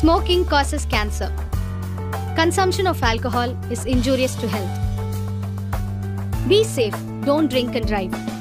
Smoking causes cancer. Consumption of alcohol is injurious to health. Be safe, don't drink and drive.